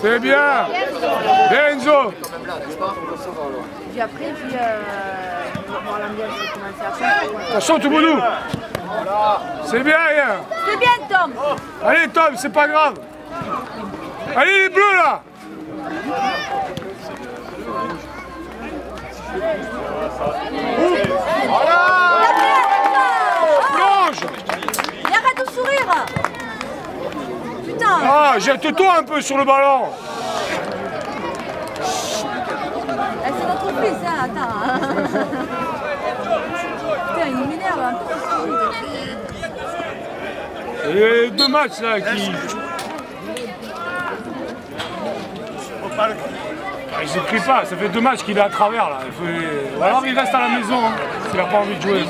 C'est bien. Bien Enzo Puis après, puis euh, voir l'ambiance commencer à faire. Attention tout boulot C'est bien rien. C'est bien, Tom. Allez Tom, c'est pas grave Allez les bleus là Plonge Il arrête de sourire. Putain. Ah, jette-toi un peu sur le ballon. Eh, C'est notre fils, hein, attends. Putain, il m'énerve un peu. C'est les deux matchs là qui... Ah, il s'écrit pas, ça fait deux matchs qu'il est à travers là. Il faut- alors il reste à la maison hein, s'il n'a pas envie de jouer.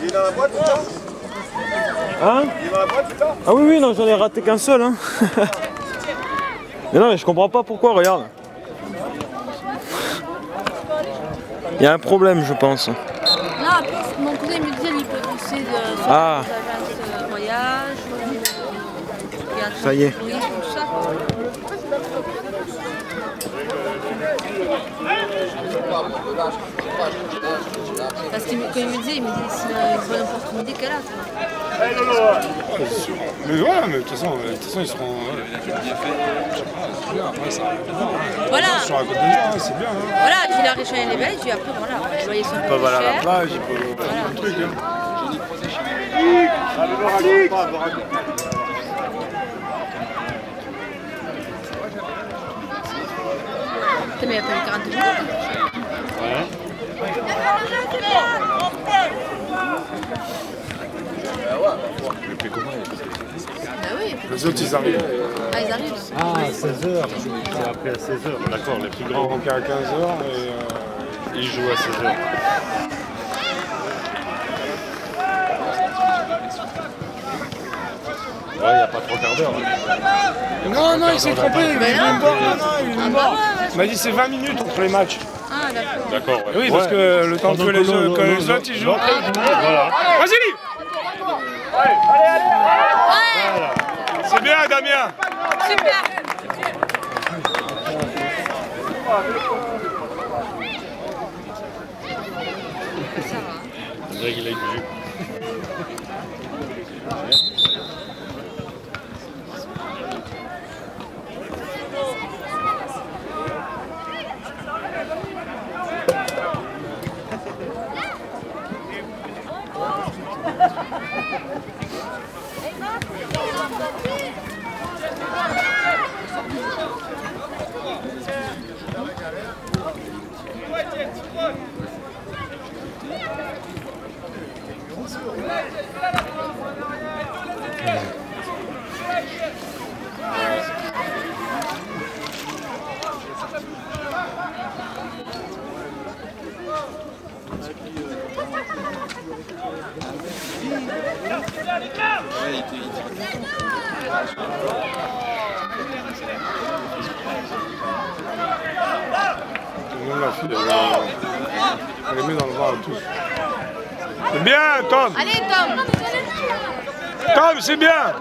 Il est dans la boîte, putain Hein Ah oui, oui, non, j'en ai raté qu'un seul. Hein. mais non, mais je comprends pas pourquoi, regarde. Il y a un problème, je pense. Non, mon cousin me disait il peut pousser de sur Ah. de voyage. a Ça y est. Parce qu'il me- quand il me disait, il me dit c'est une bonne opportunité qu'elle a. Mais voilà, mais de toute façon, de toute façon ils seront. après ça. Voilà. Sur la côte d'Azur, c'est bien. Hein. Voilà, j'ai la réchaille les Belges, et après voilà, Ils peu peuvent aller à la plage, ils peuvent faire plein de trucs. Hein. 40 minutes. Bah oui, Les autres ils arrivent. ah, ils arrivent. Ah, à 16h. C'est après à 16h. D'accord, les plus grands, Donc à 15h et. euh, ils jouent à 16h. Ouais, il n'y a pas trois quarts d'heure. Non, non, il s'est trompé, il non. mort. Il est mort. Il m'a dit c'est 20 minutes entre les matchs. Ah d'accord. D'accord, ouais. Oui, parce que le temps que les, autres ils jouent. Voilà. Vas-y C'est bien, Damien. Super. On dirait qu'il a la fille, elle, dans le tous. C'est bien, Tom Allez Tom Tom, c'est bien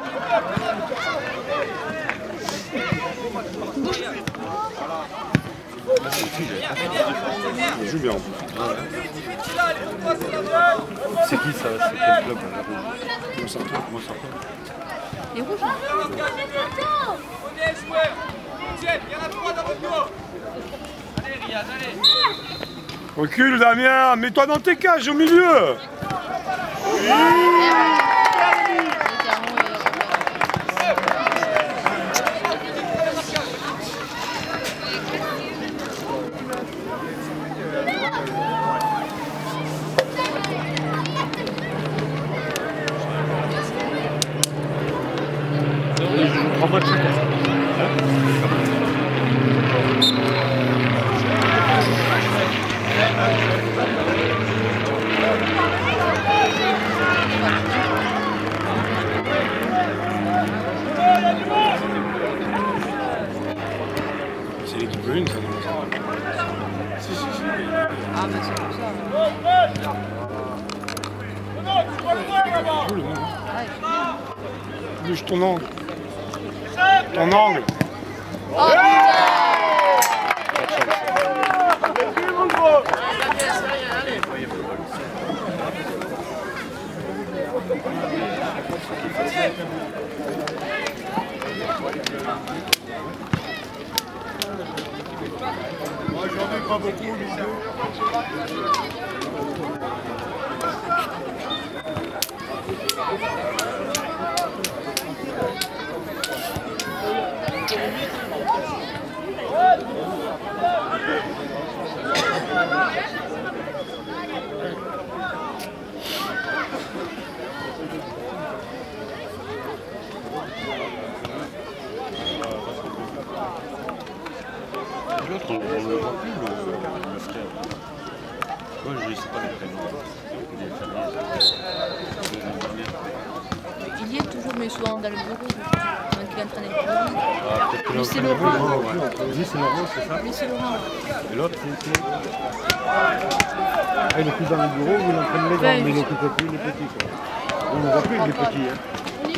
Il joue bien en plus. C'est qui ça C'est quel club là, Comment ça va Comment ça Les rouges Recule, Damien Mets-toi dans tes cages au milieu une, ça. Si, si, si. Ah, mais c'est ça. Cool, est Bouge ton angle. Ton angle. Oh putain Moi, j'en ai pas beaucoup, mais L'autre, on ne le voit plus, le, le frère. Moi, je ne sais pas les prénoms. Il est fameux. Il y est mais souvent dans le bureau. Pendant qu'il entraîne avec lui. Ah, peut-être que Lui, c'est l'autre, Laurent. il est. Lui, c'est Laurent, c'est ça Lui, c'est Laurent. Et l'autre, c'est... Ah, il est plus dans le bureau il entraîne les grands, Ouais, mais il il- occupe plus les petits. Quoi. On ne voit plus les petits. Hein.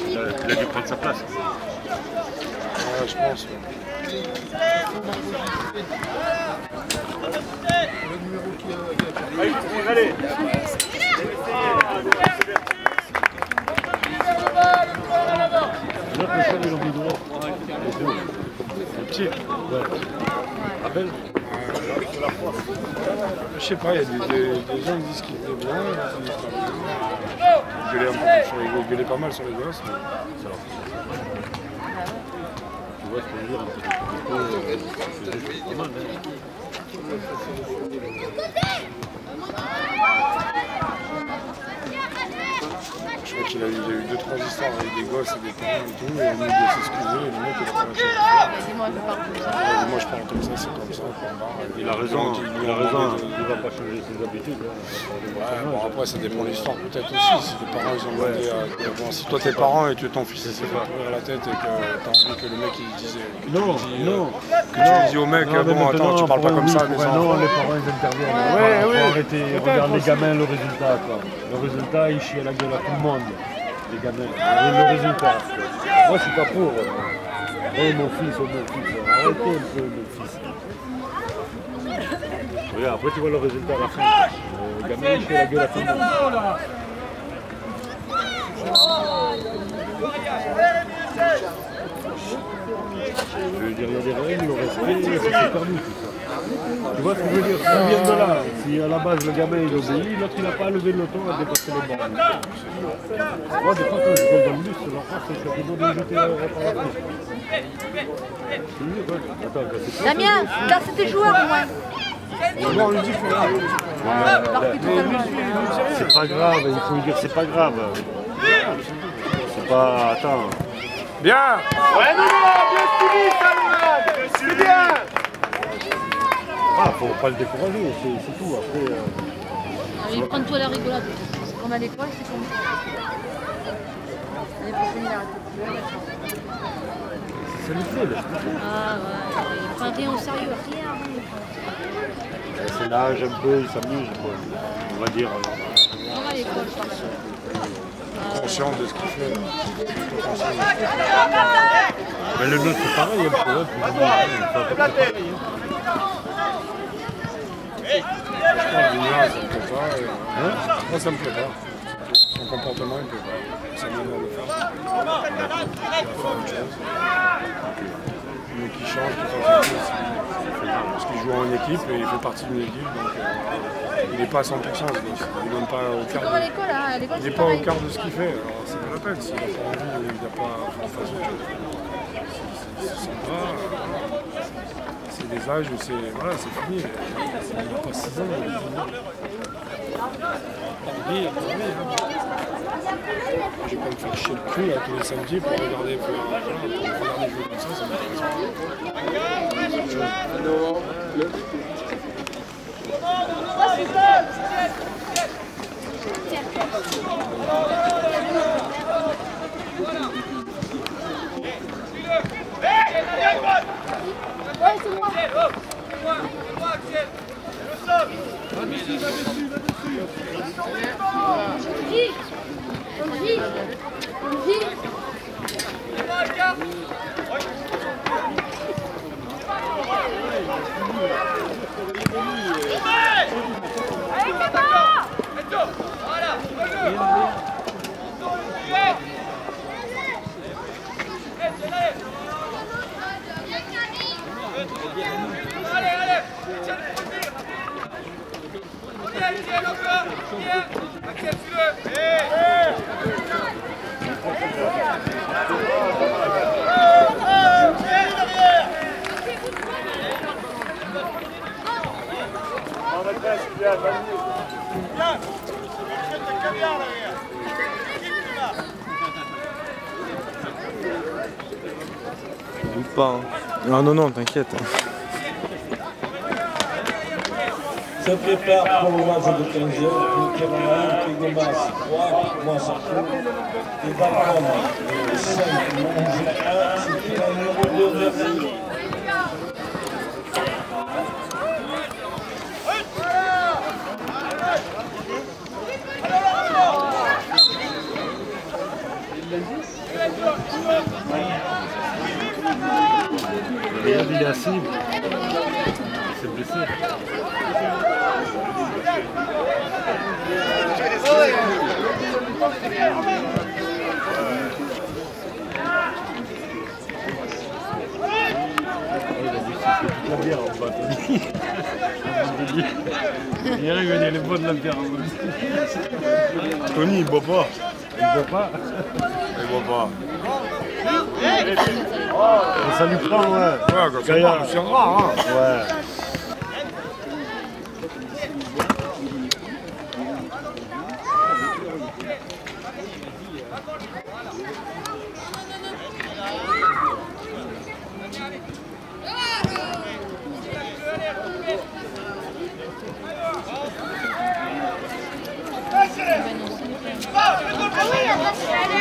Il a, il a dû prendre sa place. Ouais, je pense. le chef, il est au bout droit. Je sais pas, il y a des, gens qui disent qu'il était bien, qui disent gueulait pas mal sur les gosses. Tu vois ce dire pas. Je crois qu'il a, eu- il a eu deux, trois histoires avec des gosses et des parents et tout, et mec doit s'excuser, et le mec il a. Dis-moi, je parle comme ça. Il Moi je parle comme ça, c'est comme ça, point barre. Il a raison, il a raison. de- Il ne va pas changer ses habitudes. Hein. Ouais, bon, après ça dépend de l'histoire peut-être aussi. Si tes parents ils ont demandé à. Bon, si toi t'es parent et que ton fils il s'est fait pourrir la tête et que t'as envie que le mec il tu Non, dis, non. Que tu lui dis au mec, Non, bon attends, tu parles pas comme ça à pour un non, enfants. les parents ils interviennent. Ouais, ouais. arrêter. Regarde les gamins, le résultat. Quoi. Le résultat, ils chient à la gueule à tout le monde. Les gamins. Le résultat. Moi, je suis pas pour. euh, Oh mon fils, oh mon fils. Arrêtez un peu mon fils. Regarde, après tu vois le résultat à la fin. À la. Je veux dire, il y a des règles, le respect, c'est permis tout ça. Tu vois ce que je veux dire? De là. Si à la base le gamin il obéit, l'autre il n'a pas à lever le ton à dépasser les bornes. Moi des fois quand je roule dans le bus, l'enfant c'est que je dois jeter par la c'est Damien, là, c'est tes joueurs au moins. Non, on lui dit totalement. C'est pas grave, il faut lui dire c'est pas grave. C'est pas. Attends. Bien Ouais, bien suivi, ça, Nouna C'est bien Ah, faut pas le décourager, c'est c'est tout. Après, euh, Il prend toi la rigolade. C'est comme à l'école, c'est comme ça. L'année prochaine, il arrête de plaît. là. Ah ouais, il prend rien au sérieux, rien. C'est l'âge un peu, il s'amuse, quoi. On va dire. Comme à l'école. Conscient de ce qu'il fait. Mais le nôtre c'est pareil, un peu. hein, plus ou moins. Ça, me plaît pas. et- Moi ça me plaît pas. Son comportement me plaît pas. Ça m'énerve de faire. Mais qui change, qui fait. Parce qu'il joue en équipe et il fait partie d'une équipe. Donc euh, il n'est pas à 100% ce gosse. Il n'est pas au quart Il n'est c'est pas au quart de ce qu'il fait. Alors c'est pas la peine. S'il n'a pas envie ou il n'a pas qu'il fasse autre c'est des âges où c'est voilà, c'est fini. Il pas 6 ans. hein. je vais pas me faire chier le cul là, tous les samedis pour regarder, pour, voilà, pour regarder jouer comme ça, ça m'intéresse pas. Pas. Hein. Non, non, non, t'inquiète. se prépare pour le match de 15 heures. Puis Kerman, qui commence 3, moi ça Il va prendre 5, mange 1, c'est un numéro 2 merci. Regarde, il est assis. Il s'est blessé. La bière en bas, Tony. Il arrive, il est bonne la bière en bas. Tony, il boit pas. Il boit pas. Il pas. Mais ça lui prend, ouais. Ouais, quand ça Gaillard. c'est rare, hein. Ouais. Et